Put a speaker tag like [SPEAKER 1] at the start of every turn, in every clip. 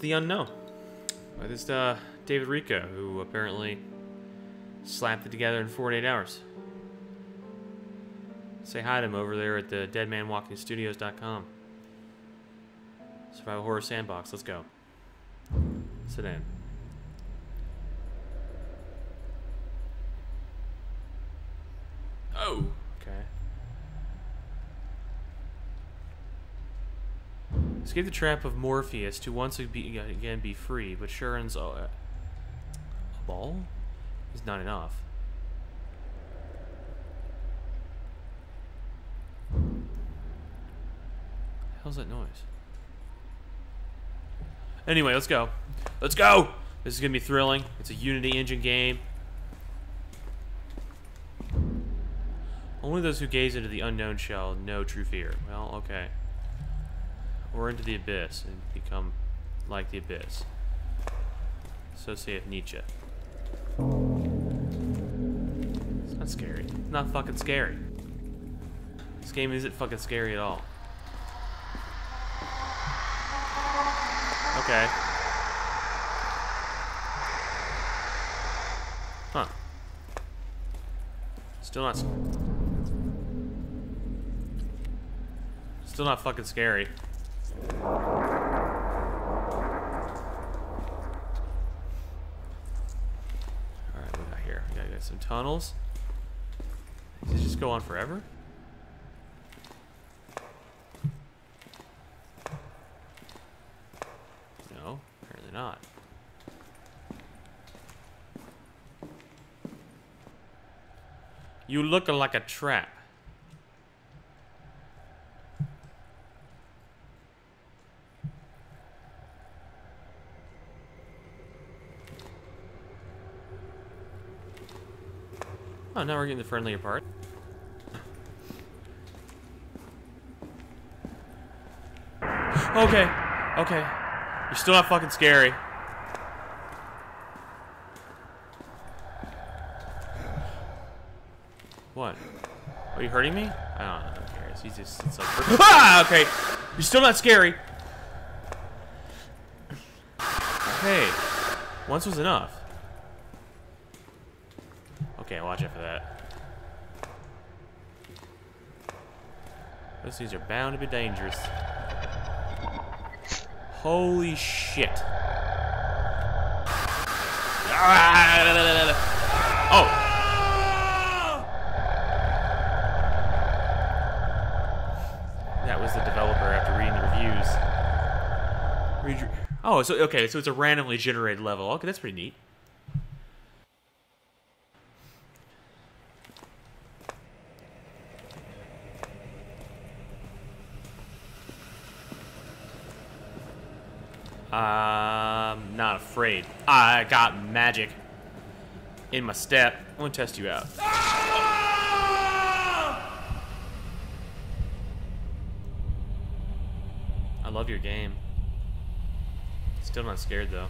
[SPEAKER 1] The Unknown by this uh, David Rico, who apparently slapped it together in 48 hours. Say hi to him over there at the deadmanwalkingstudios.com. Survival Horror Sandbox, let's go. Sit in. Oh, okay. Escape the trap of Morpheus to once again be free, but Charon's uh, a ball is not enough. hell's that noise? Anyway, let's go. Let's go! This is gonna be thrilling. It's a Unity engine game. Only those who gaze into the unknown shall know true fear. Well, okay. Or into the abyss and become like the abyss. So Nietzsche. It's not scary. It's not fucking scary. This game isn't fucking scary at all. Okay. Huh. Still not... Still not fucking scary. Alright, we got here? We gotta get some tunnels. Does this just go on forever? No, apparently not. You looking like a trap. Oh, now we're getting the friendlier part. Okay, okay. You're still not fucking scary. What? Are you hurting me? I don't know. Who cares? He's just. It's like. ah! Okay. You're still not scary. Okay. Once was enough. Okay, watch out for that. Those things are bound to be dangerous. Holy shit. Oh. That was the developer after reading the reviews. Oh, so okay, so it's a randomly generated level. Okay, that's pretty neat. I'm not afraid. I got magic in my step. I'm gonna test you out. I love your game. Still not scared though.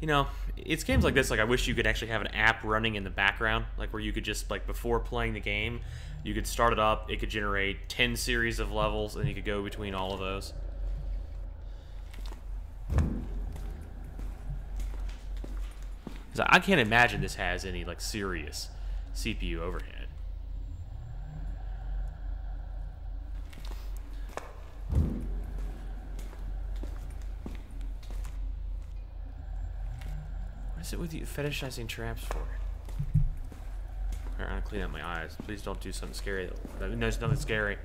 [SPEAKER 1] You know, it's games like this. Like I wish you could actually have an app running in the background, like where you could just like before playing the game, you could start it up. It could generate ten series of levels, and you could go between all of those. Because I can't imagine this has any like serious CPU overhead. What is it with you fetishizing traps for? Alright, I'm gonna clean up my eyes. Please don't do something scary. No, there's nothing scary.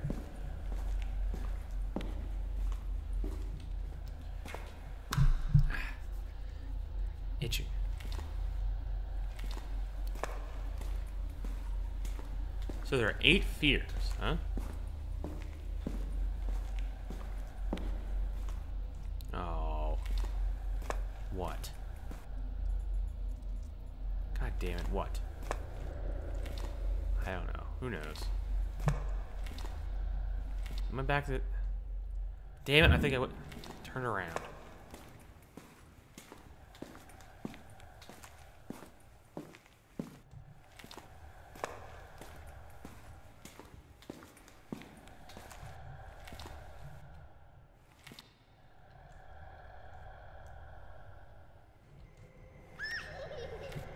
[SPEAKER 1] Itching. So there are eight fears, huh? Who knows? Am I back to... Damn it, I think I would... Turn around.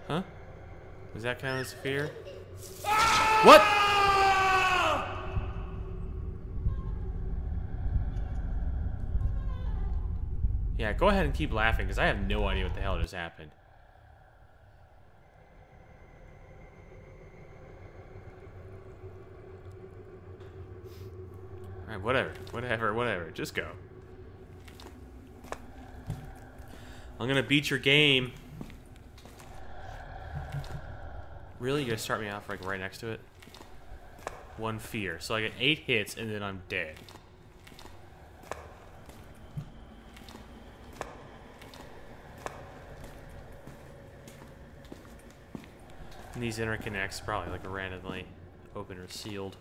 [SPEAKER 1] Huh? Does that count as fear? What? Yeah, go ahead and keep laughing, because I have no idea what the hell just happened. Alright, whatever. Whatever, whatever. Just go. I'm gonna beat your game. Really? You're gonna start me off like right next to it? One fear. So I get eight hits and then I'm dead. And these interconnects probably like randomly open or sealed.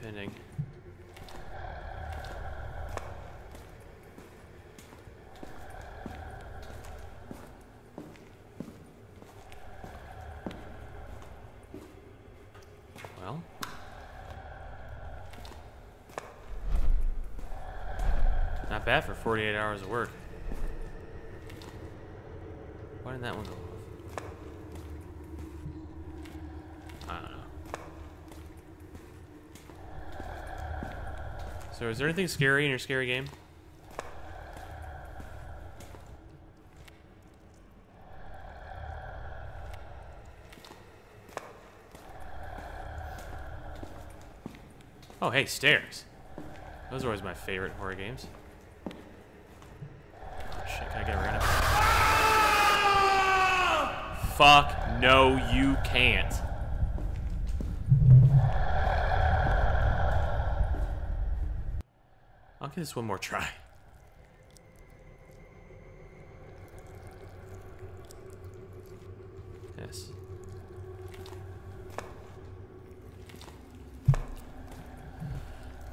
[SPEAKER 1] Depending. Well. Not bad for 48 hours of work. Why didn't that one go off? I don't know. So is there anything scary in your scary game? Oh, hey, stairs. Those are always my favorite horror games. Oh, shit, can I get a random? Fuck, no, you can't. I'll give this one more try.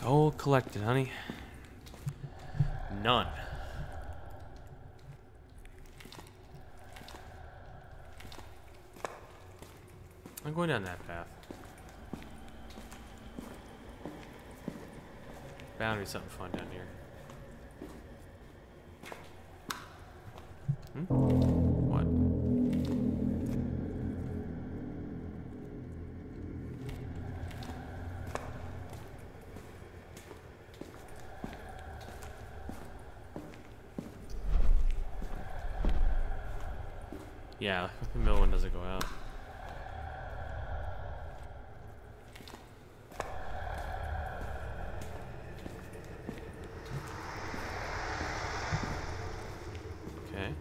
[SPEAKER 1] Gold collected, honey. None. I'm going down that path. Bound to be something fun down here. Hmm? What? Yeah, the middle one doesn't go out. Okay.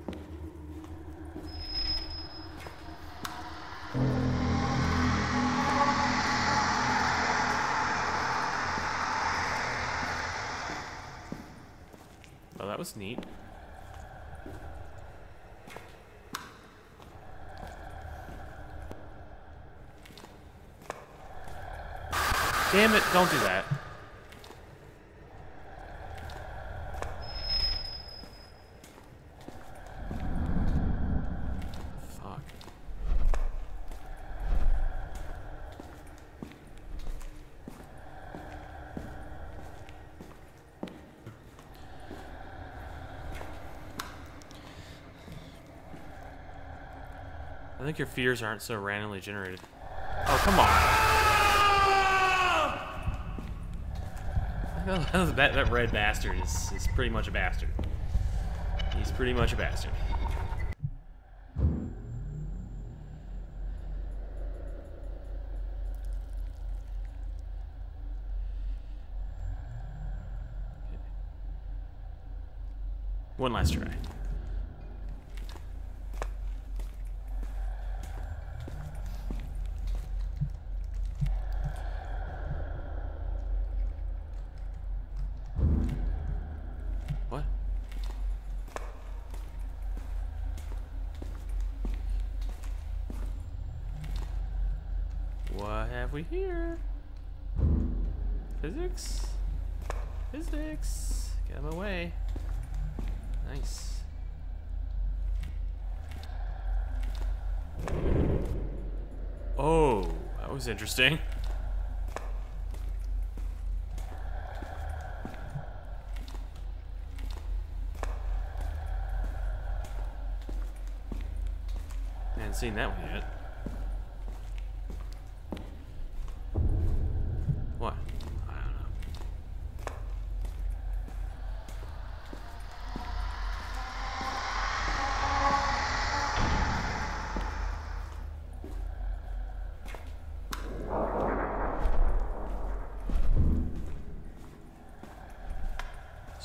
[SPEAKER 1] Well, that was neat. Damn it, don't do that. Fuck. I think your fears aren't so randomly generated. Oh, come on. that, that red bastard is, is pretty much a bastard. He's pretty much a bastard. One last try. What have we here? Physics? Physics! Get him away. Nice. Oh, that was interesting. I haven't seen that one yet.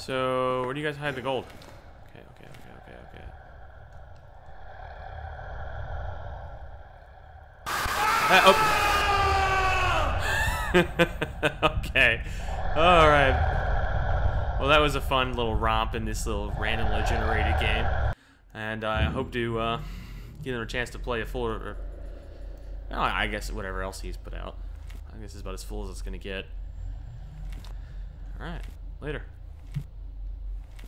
[SPEAKER 1] So, where do you guys hide the gold? Okay, okay, okay, okay, okay. Uh, oh. okay. All right. Well, that was a fun little romp in this little randomly generated game, and I hope to uh, give them a chance to play a fuller. Or, oh, I guess whatever else he's put out. I guess it's about as full as it's gonna get. All right. Later.